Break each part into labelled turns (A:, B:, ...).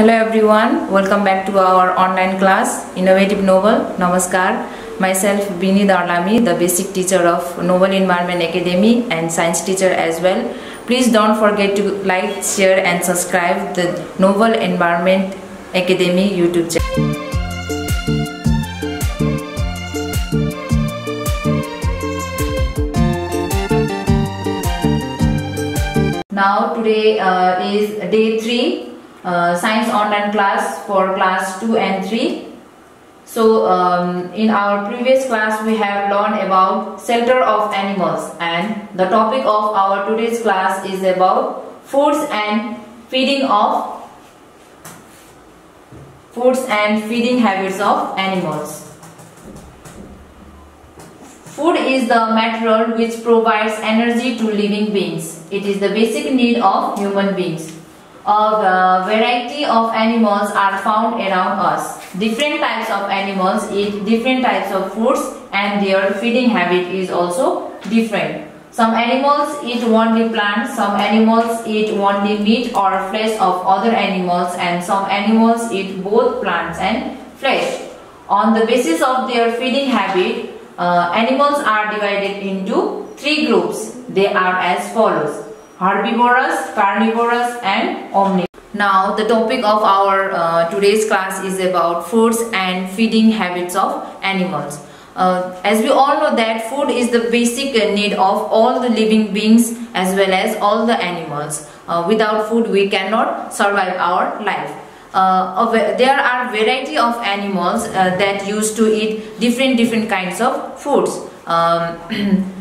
A: Hello everyone, welcome back to our online class Innovative Nobel. Namaskar. Myself Bini Darlami, the basic teacher of Nobel Environment Academy and science teacher as well. Please don't forget to like, share and subscribe the Nobel Environment Academy YouTube channel. Now today uh, is day 3 uh, science online class for class 2 and 3. So um, in our previous class we have learned about shelter of animals and the topic of our today's class is about foods and feeding of foods and feeding habits of animals. Food is the material which provides energy to living beings. It is the basic need of human beings. A variety of animals are found around us. Different types of animals eat different types of foods and their feeding habit is also different. Some animals eat only plants, some animals eat only meat or flesh of other animals and some animals eat both plants and flesh. On the basis of their feeding habit, uh, animals are divided into three groups. They are as follows. Herbivorous, carnivorous and omnivorous. Now the topic of our uh, today's class is about foods and feeding habits of animals. Uh, as we all know that food is the basic need of all the living beings as well as all the animals. Uh, without food we cannot survive our life. Uh, there are variety of animals uh, that used to eat different different kinds of foods. Um,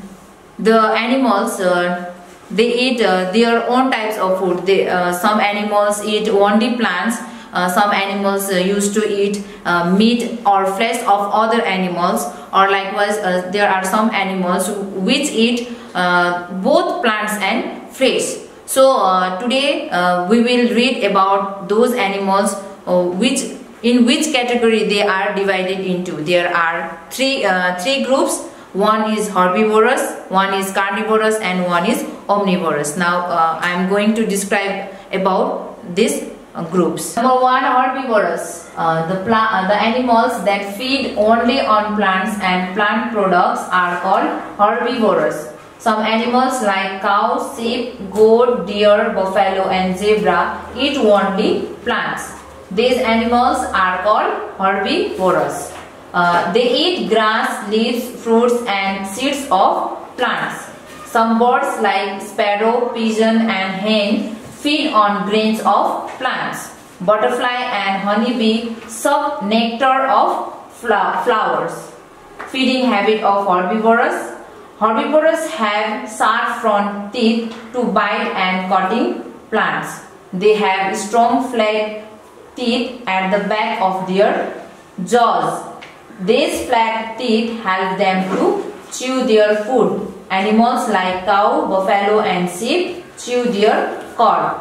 A: the animals uh, they eat uh, their own types of food. They, uh, some animals eat only plants. Uh, some animals used to eat meat or flesh of other animals or likewise there are some animals which eat both plants and flesh. So uh, today uh, we will read about those animals uh, which in which category they are divided into. There are three three groups. One is herbivorous, one is carnivorous and one is omnivorous. Now I am going to describe about these groups. Number one herbivorous. Uh, the, uh, the animals that feed only on plants and plant products are called herbivorous. Some animals like cow, sheep, goat, deer, buffalo and zebra eat only plants. These animals are called herbivorous. Uh, they eat grass, leaves, fruits and seeds of plants. Some birds like sparrow, pigeon and hen feed on grains of plants. Butterfly and honeybee suck nectar of flowers. Feeding habit of herbivorous Herbivorous have sharp front teeth to bite and cutting plants. They have strong flat teeth at the back of their jaws. These flat teeth help them to chew their food. Animals like cow, buffalo and sheep chew their cud.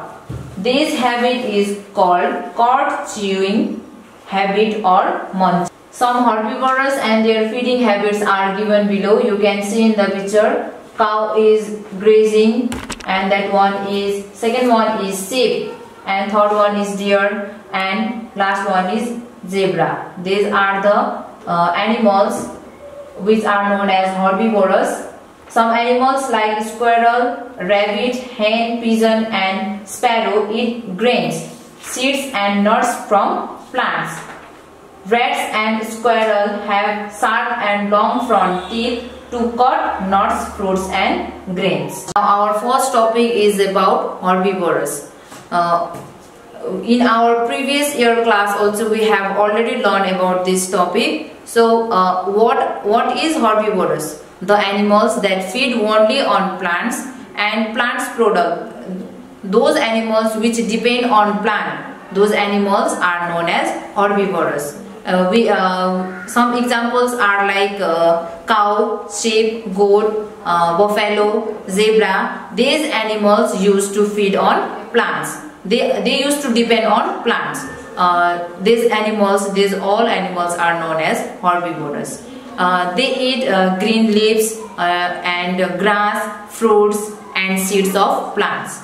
A: This habit is called cud chewing habit or munching. Some herbivores and their feeding habits are given below. You can see in the picture cow is grazing and that one is second one is sheep and third one is deer and last one is zebra. These are the uh, animals which are known as herbivorous. Some animals like squirrel, rabbit, hen, pigeon and sparrow eat grains, seeds and nuts from plants. Rats and squirrel have sharp and long front teeth to cut nuts, fruits and grains. Now our first topic is about herbivorous. Uh, in our previous year class also we have already learned about this topic. So uh, what, what is herbivorous? The animals that feed only on plants and plants product. Those animals which depend on plant, those animals are known as herbivorous. Uh, we uh, some examples are like uh, cow, sheep, goat, uh, buffalo, zebra. These animals used to feed on plants. They they used to depend on plants. Uh, these animals, these all animals are known as herbivorous. Uh, they eat green leaves and grass, fruits, and seeds of plants.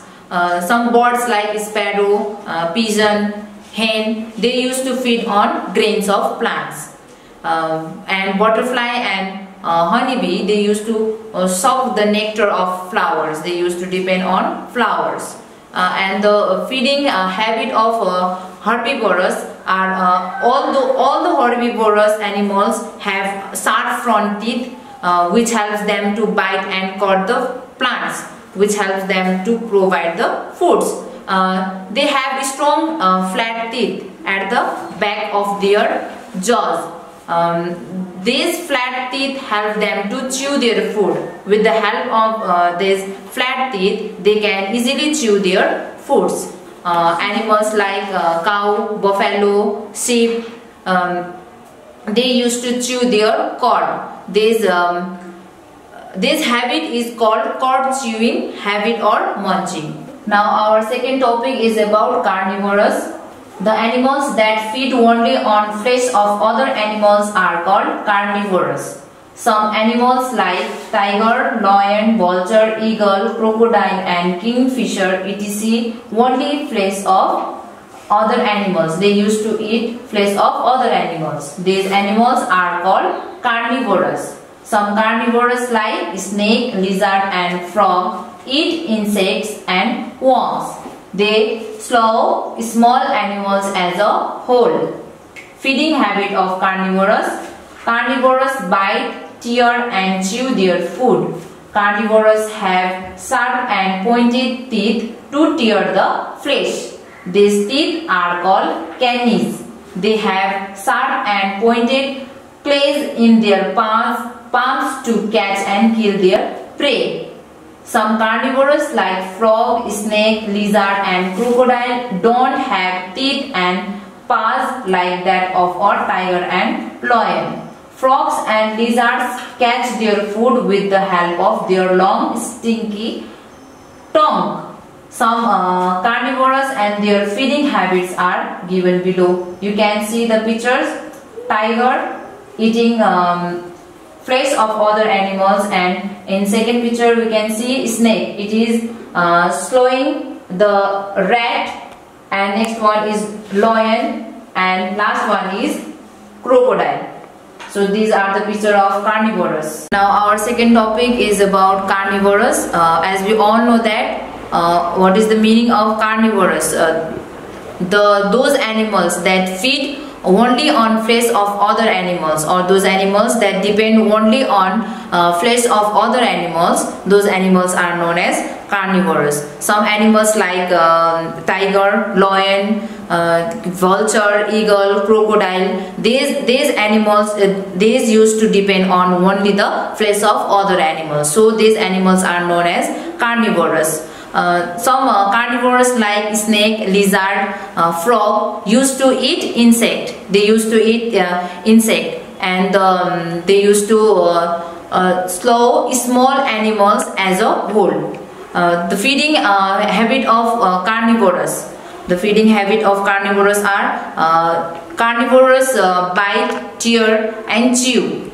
A: some birds like sparrow, pigeon, hen, they used to feed on grains of plants. Um, and butterfly and uh, honeybee, they used to uh, suck the nectar of flowers. They used to depend on flowers. Uh, and the feeding uh, habit of uh, herbivorous are all the all the herbivorous animals have sharp front teeth which helps them to bite and cut the plants which helps them to provide the foods. Uh, they have strong uh, flat teeth at the back of their jaws. Um, these flat teeth help them to chew their food. With the help of uh, these flat teeth, they can easily chew their foods. Uh, animals like uh, cow, buffalo, sheep, um, they used to chew their cord. This, um, this habit is called cord chewing habit or munching. Now our second topic is about carnivorous. The animals that feed only on flesh of other animals are called carnivorous. Some animals like tiger, lion, vulture, eagle, crocodile and kingfisher etc. only flesh of other animals. They used to eat flesh of other animals. These animals are called carnivorous. Some carnivorous like snake, lizard and frog eat insects and worms. They swallow small animals as a whole. Feeding habit of carnivorous. Carnivorous bite, tear and chew their food. Carnivores have sharp and pointed teeth to tear the flesh. These teeth are called canines. They have sharp and pointed claws in their palms, palms to catch and kill their prey. Some carnivores like frog, snake, lizard and crocodile don't have teeth and paws like that of a tiger and lion. Frogs and lizards catch their food with the help of their long stinky tongue. Some uh, and their feeding habits are given below. You can see the pictures. Tiger eating um, flesh of other animals and in second picture we can see snake it is uh, slowing the rat and next one is lion and last one is crocodile so these are the picture of carnivorous. Now our second topic is about carnivorous. Uh, as we all know that uh, what is the meaning of carnivorous? Uh, the those animals that feed only on flesh of other animals or those animals that depend only on uh, flesh of other animals those animals are known as carnivores some animals like uh, tiger lion uh, vulture eagle crocodile these these animals uh, these used to depend on only the flesh of other animals. So these animals are known as carnivorous uh, some uh, carnivores like snake, lizard, uh, frog used to eat insect. They used to eat uh, insect and um, they used to slow small animals as a whole. the feeding habit of carnivores. The feeding habit of carnivores are carnivores bite, tear and chew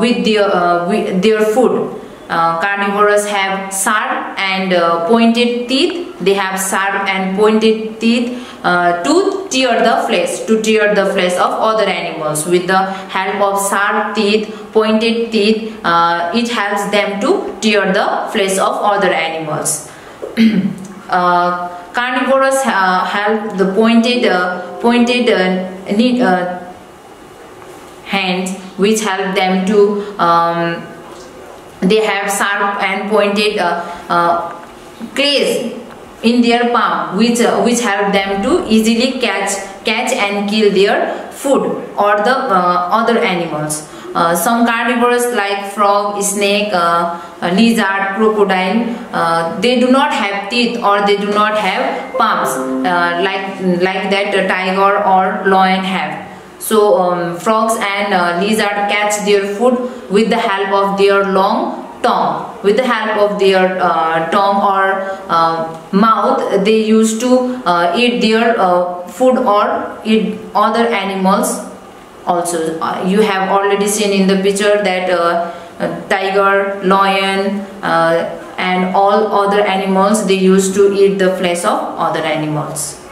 A: with their, with their food. Uh, carnivores have sharp and uh, pointed teeth. They have sharp and pointed teeth uh, to tear the flesh, to tear the flesh of other animals. With the help of sharp teeth, pointed teeth, uh, it helps them to tear the flesh of other animals. Uh, carnivores have the pointed, pointed need, hands which help them to um, they have sharp and pointed uh, uh, clays in their palm which uh, which help them to easily catch catch and kill their food or the uh, other animals. Uh, some carnivores like frog snake uh, lizard crocodile they do not have teeth or they do not have palms like like that tiger or lion have so um, frogs and uh, lizard catch their food with the help of their long tongue. With the help of their uh, tongue or uh, mouth, they used to uh, eat their uh, food or eat other animals also. Uh, you have already seen in the picture that tiger, lion and all other animals, they used to eat the flesh of other animals.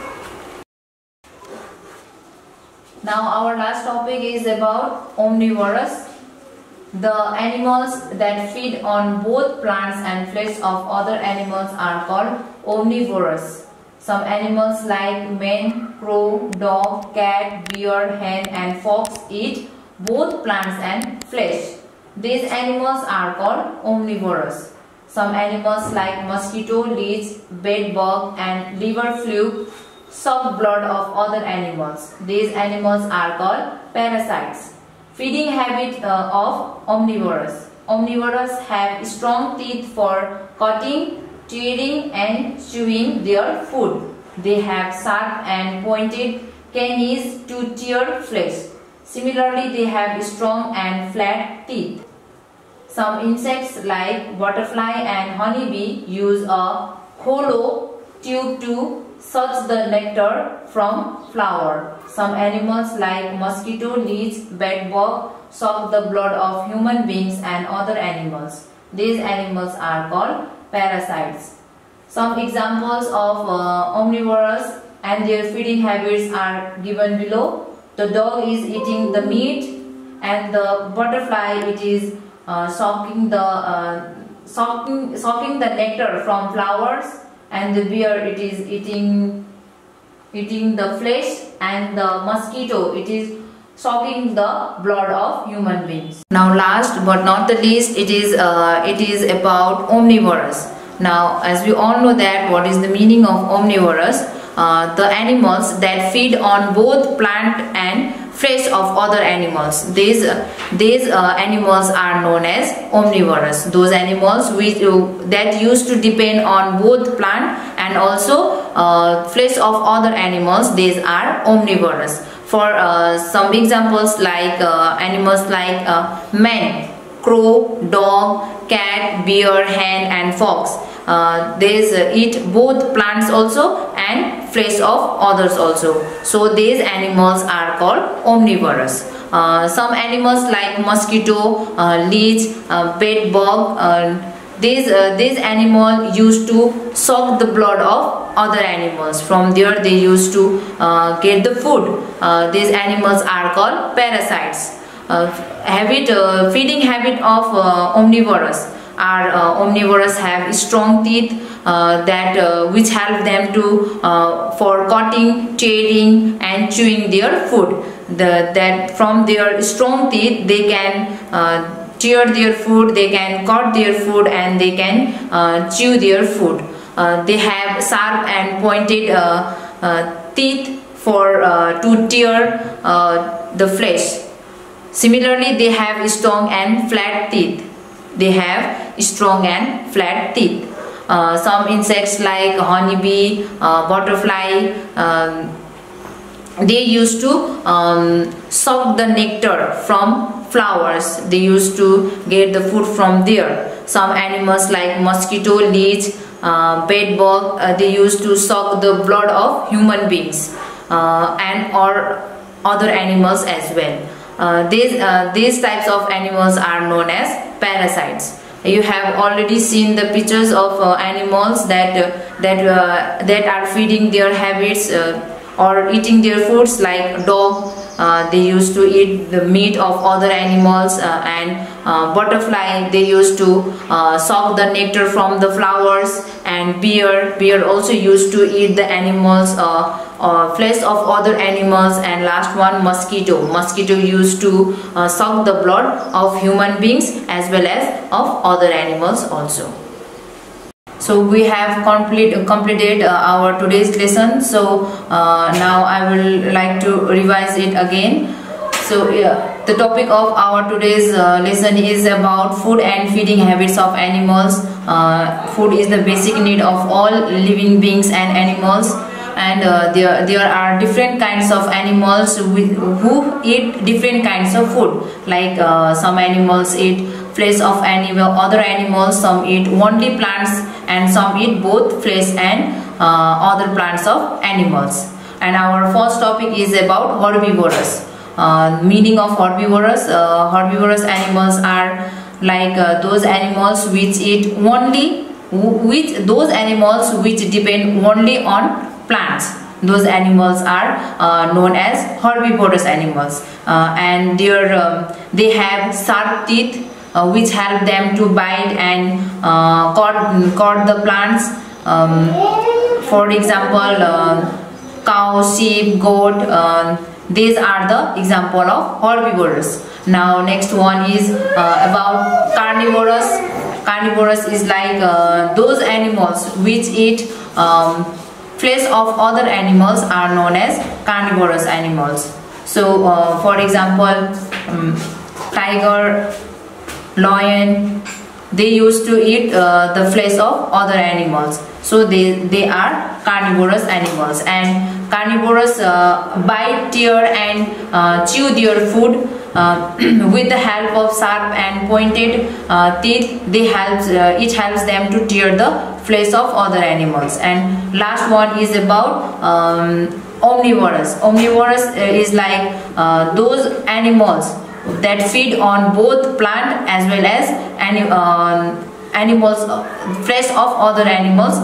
A: Now our last topic is about omnivorous. The animals that feed on both plants and flesh of other animals are called omnivorous. Some animals like man, crow, dog, cat, bear, hen and fox eat both plants and flesh. These animals are called omnivorous. Some animals like mosquito, leech, bedbug and liver fluke suck blood of other animals. These animals are called parasites. Feeding habit uh, of omnivores. Omnivores have strong teeth for cutting, tearing and chewing their food. They have sharp and pointed canines to tear flesh. Similarly, they have strong and flat teeth. Some insects like butterfly and honeybee use a hollow tube to suck the nectar from flower. Some animals like mosquito, leech, bedbug suck the blood of human beings and other animals. These animals are called parasites. Some examples of uh, and their feeding habits are given below. The dog is eating the meat and the butterfly it is uh, sucking the uh, sucking, sucking the nectar from flowers and the bear it is eating eating the flesh and the mosquito. It is sucking the blood of human beings. Now last but not the least it is uh, it is about omnivorous. Now as we all know that what is the meaning of omnivorous? Uh, the animals that feed on both plant and flesh of other animals. These, uh, these uh, animals are known as omnivorous. Those animals which, uh, that used to depend on both plant and also uh, flesh of other animals, these are omnivorous. For uh, some examples like animals like man, crow, dog, cat, bear, hen and fox. Uh, they uh, eat both plants also and flesh of others also. So these animals are called omnivorous. Uh, some animals like mosquito, uh, leech, uh, bed bug, uh, these, uh, these animal used to suck the blood of other animals. From there they used to get the food. these animals are called parasites. Habit, feeding habit of omnivorous are uh, omnivorous have strong teeth uh, that uh, which help them to uh, for cutting, tearing and chewing their food. The, that from their strong teeth they can uh, tear their food, they can cut their food and they can uh, chew their food. they have sharp and pointed teeth for to tear the flesh. Similarly, they have strong and flat teeth. They have strong and flat teeth. Uh, some insects like honeybee, uh, butterfly, um, they used to um, suck the nectar from flowers. They used to get the food from there. Some animals like mosquito, leech, uh, bedbug, uh, they used to suck the blood of human beings uh, and or other animals as well. Uh, these, uh, these types of animals are known as parasites. You have already seen the pictures of uh, animals that, uh, that, uh, that are feeding their habits or eating their foods like dog, they used to eat the meat of other animals and butterfly they used to suck the nectar from the flowers and bear bear also used to eat the animals uh, flesh of other animals and last one mosquito. Mosquito used to uh, suck the blood of human beings as well as of other animals also. So we have complete completed uh, our today's lesson. So uh, now i will like to revise it again. So the topic of our today's uh, lesson is about food and feeding habits of animals. Uh, food is the basic need of all living beings and animals. And uh, there there are different kinds of animals with, who eat different kinds of food. Like uh, some animals eat flesh of animal other animals some eat only plants and some eat both flesh and uh, other plants of animals. And our first topic is about herbivorous uh, meaning of herbivorous uh, herbivorous animals are like uh, those animals which eat only which those animals which depend only on plants. Those animals are uh, known as herbivorous animals. Uh, and their um, they have sharp teeth uh, which help them to bite and uh, cut, cut the plants. Um, for example cow sheep goat these are the example of herbivores. now next one is uh, about carnivorous. Carnivorous is like uh, those animals which eat um, flesh of other animals are known as carnivorous animals. So uh, for example um, tiger lion they used to eat uh, the flesh of other animals. So they they are carnivorous animals. And carnivorous uh, bite tear and uh, chew their food uh, with the help of sharp and pointed teeth they helps it helps them to tear the flesh of other animals. And last one is about um, omnivorous. Omnivorous is like those animals that feed on both plant as well as anim uh, animals flesh of other animals.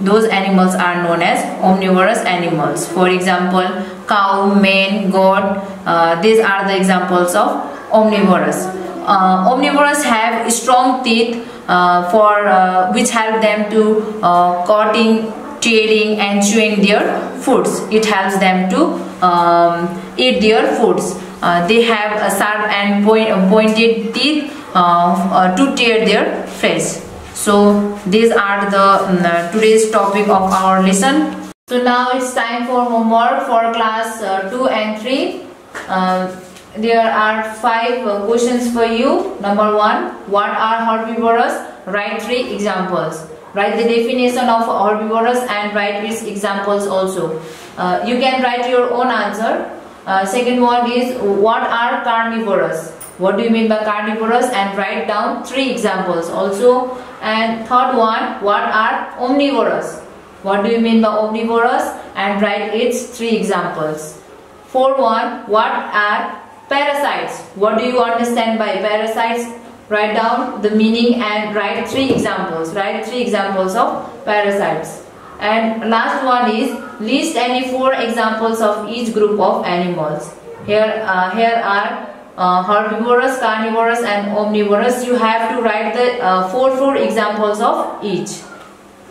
A: Those animals are known as omnivorous animals. For example cow man goat uh, these are the examples of omnivorous. Uh, omnivorous have strong teeth uh, for uh, which help them to uh, cutting tearing and chewing their foods. It helps them to um, eat their foods. Uh, they have a sharp and point, pointed teeth to tear their face so these are the um, today's topic of our lesson. So now it's time for homework for class uh, 2 and 3. Uh, there are five uh, questions for you. Number one, what are herbivorous? Write three examples. Write the definition of herbivorous and write its examples also. Uh, you can write your own answer. Uh, second one is what are carnivorous? What do you mean by carnivorous? And write down three examples also and third one, what are omnivorous? What do you mean by omnivorous? And write its three examples. Fourth one, what are parasites? What do you understand by parasites? Write down the meaning and write three examples. Write three examples of parasites. And last one is list any four examples of each group of animals. Here, uh, here are uh, herbivorous, carnivorous and omnivorous, you have to write the uh, four four examples of each,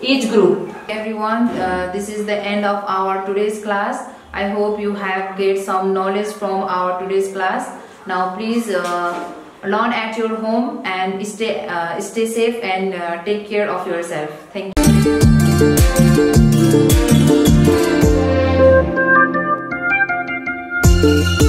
A: each group. Everyone, uh, this is the end of our today's class. I hope you have get some knowledge from our today's class. Now please uh, learn at your home and stay, uh, stay safe and uh, take care of yourself. Thank you.